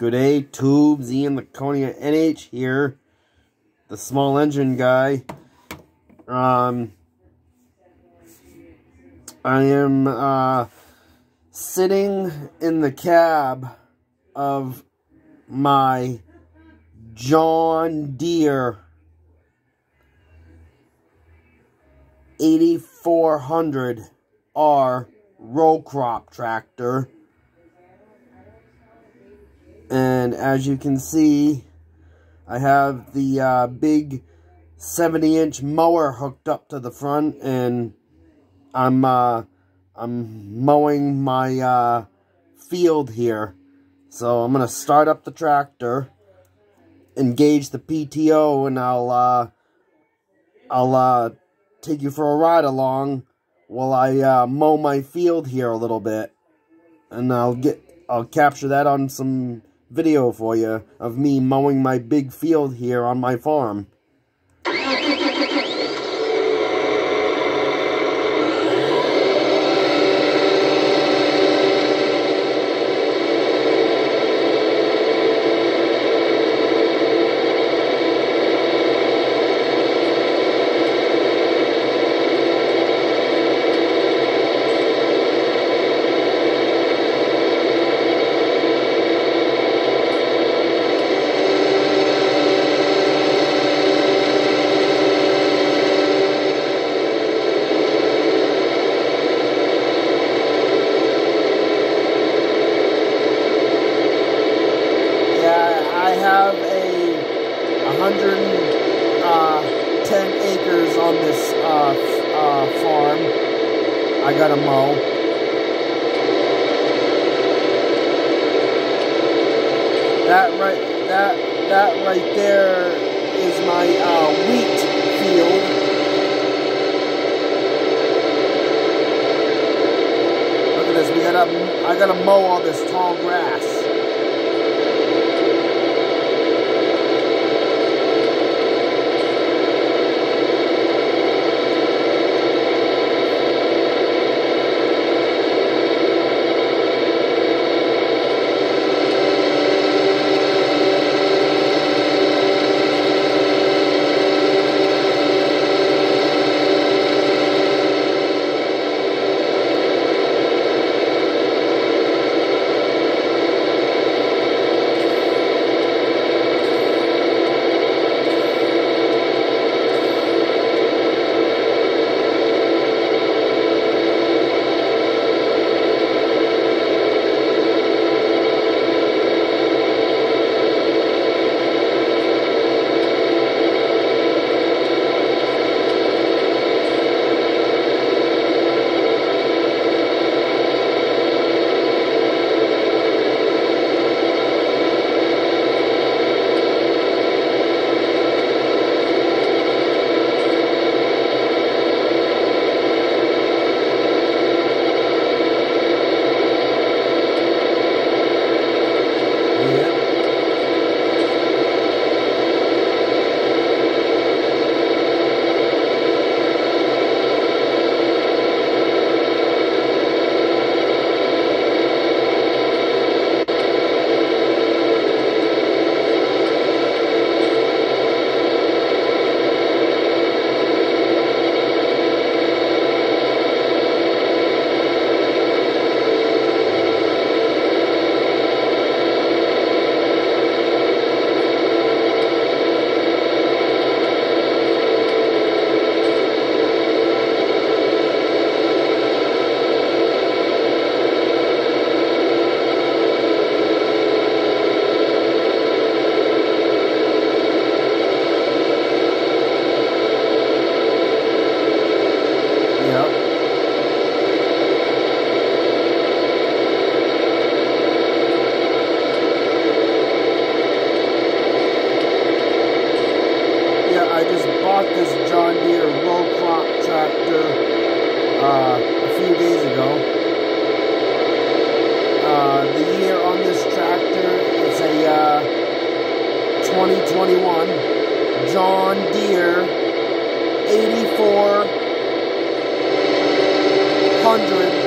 Good day, Tubes, Ian Laconia NH here, the small engine guy. Um, I am uh, sitting in the cab of my John Deere 8400R row crop tractor and as you can see, I have the uh, big 70 inch mower hooked up to the front and I'm uh, I'm mowing my uh, field here. So I'm going to start up the tractor, engage the PTO, and I'll uh, I'll uh, take you for a ride along while I uh, mow my field here a little bit. And I'll get I'll capture that on some video for you of me mowing my big field here on my farm. I have a 110 uh, acres on this uh, uh, farm. I got a mow. That right, that that right there is my uh, wheat field. Look at this. We gotta. I gotta mow all this tall grass. 8400 row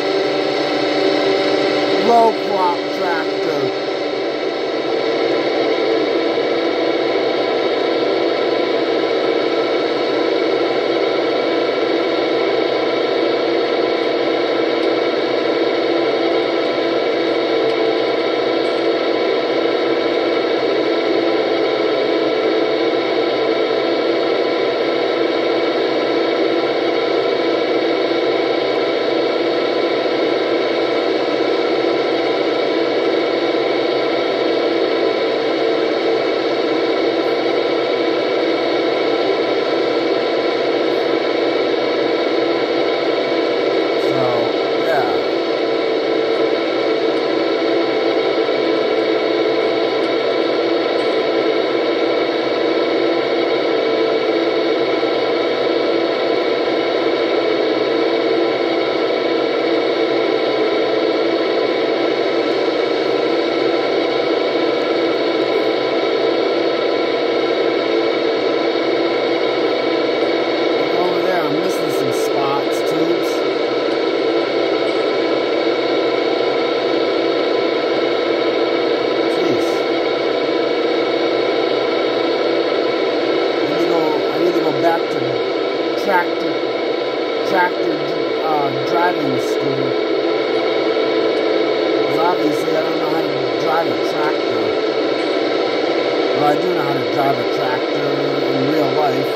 I do know how to drive a tractor in real life.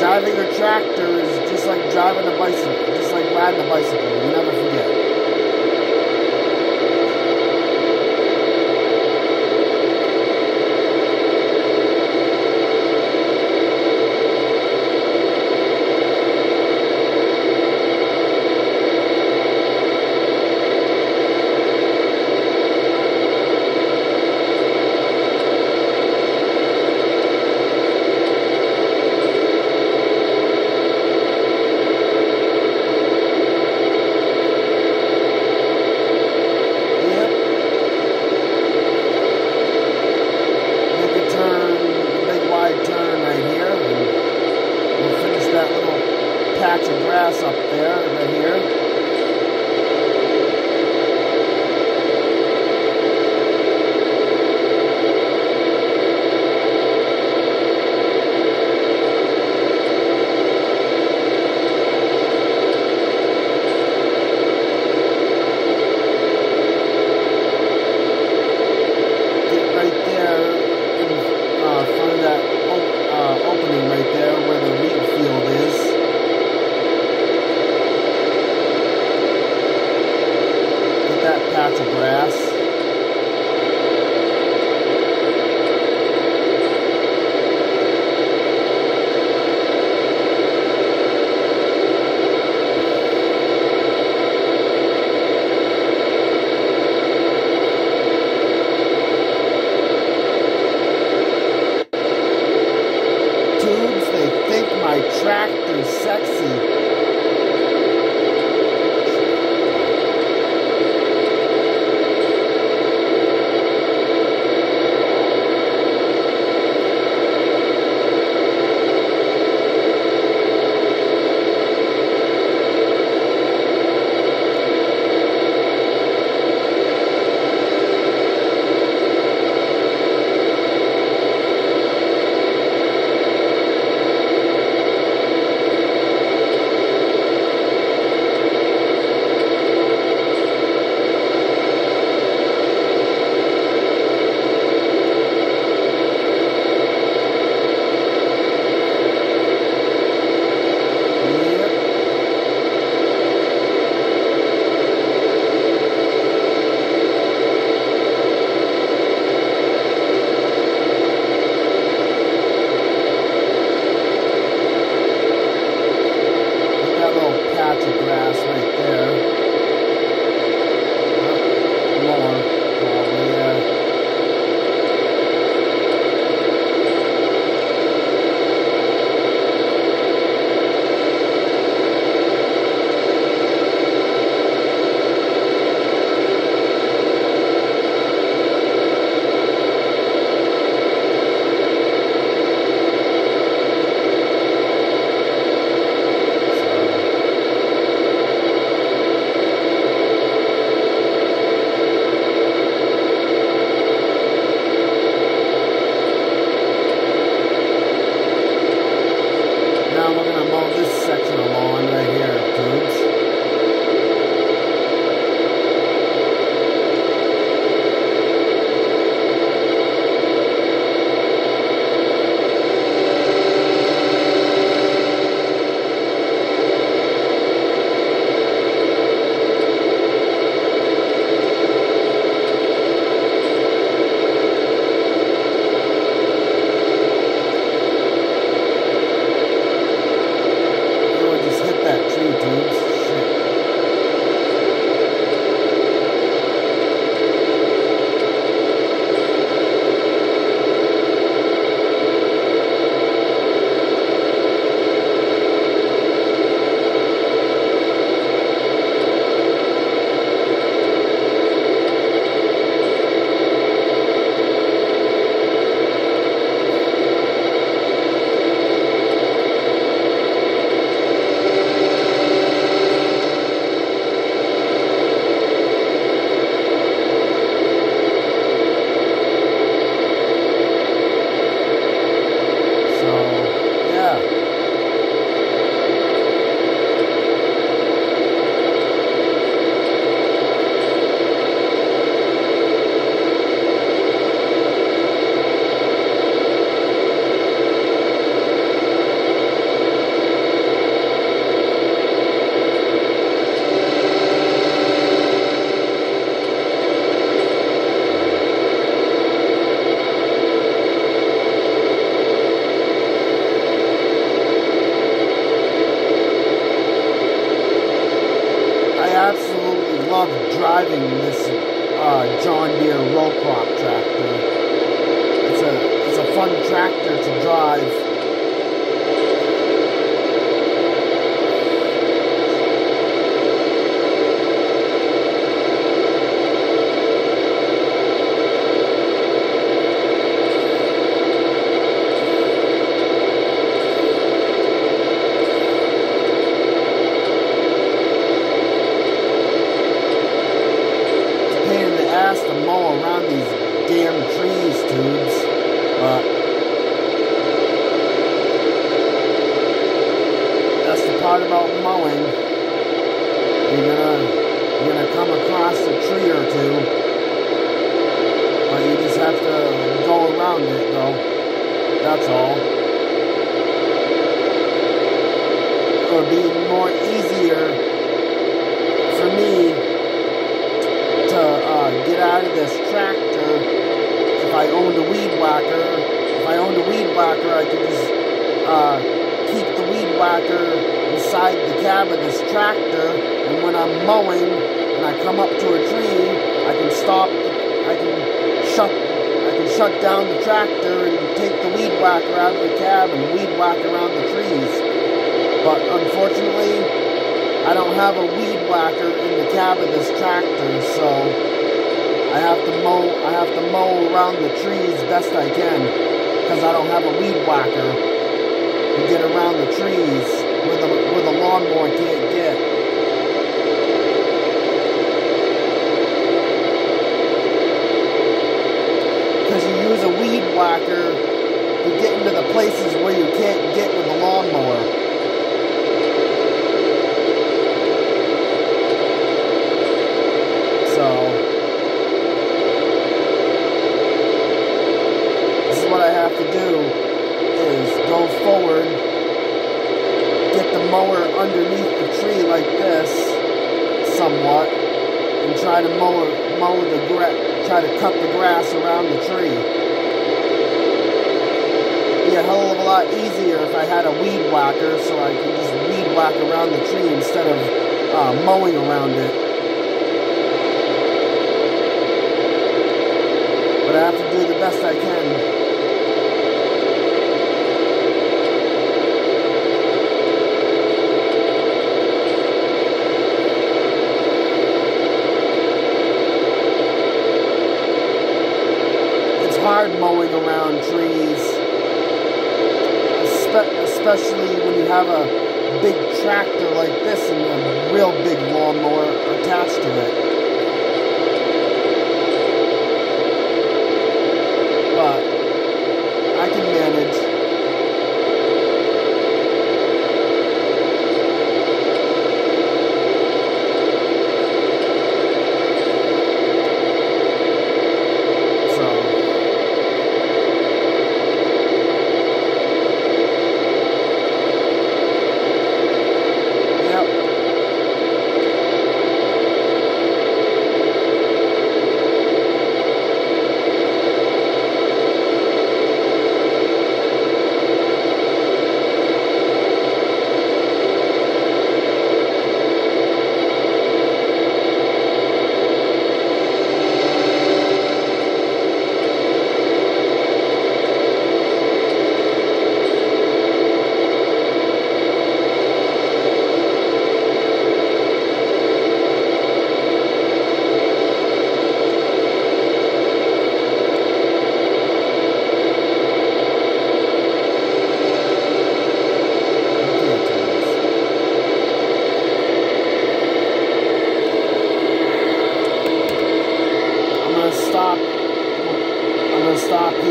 Driving a tractor is just like driving a bicycle, just like riding a bicycle. You never driving this uh, John Deere row crop tractor. It's a it's a fun tractor to drive. part about mowing, you're gonna you're gonna come across a tree or two, but you just have to go around it though. That's all. It would be more easier for me to uh, get out of this tractor if I owned a weed whacker. If I owned a weed whacker, I could just uh, keep the weed whacker inside the cab of this tractor, and when I'm mowing and I come up to a tree, I can stop, I can shut, shut down the tractor and take the weed whacker out of the cab and weed whack around the trees. But unfortunately, I don't have a weed whacker in the cab of this tractor, so I have to mow, I have to mow around the trees best I can because I don't have a weed whacker to get around the trees where the, where the lawnmower can't get. Because you use a weed whacker to get into the places where you can't get with the lawnmower. So, this is what I have to do is go forward get the mower underneath the tree like this, somewhat, and try to mow, mow the try to cut the grass around the tree. A hell of a lot easier if I had a weed whacker, so I could just weed whack around the tree instead of uh, mowing around it. But I have to do the best I can. Especially when you have a big tractor like this and a real big lawnmower attached to it.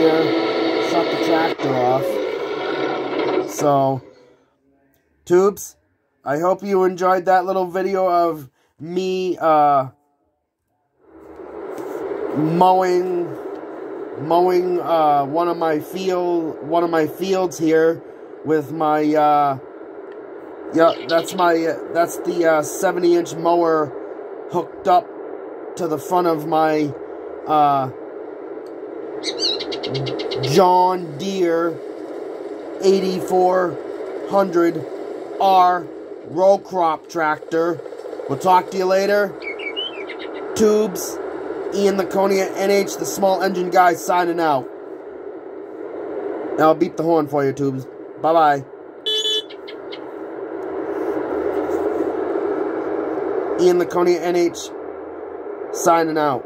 Here, shut the tractor off. So, tubes, I hope you enjoyed that little video of me uh, mowing mowing uh, one of my field one of my fields here with my uh, yeah that's my that's the uh, 70 inch mower hooked up to the front of my uh, John Deere 8400R row crop tractor. We'll talk to you later. Tubes, Ian Laconia, NH, the small engine guy, signing out. And I'll beep the horn for you, Tubes. Bye-bye. Ian Laconia, NH, signing out.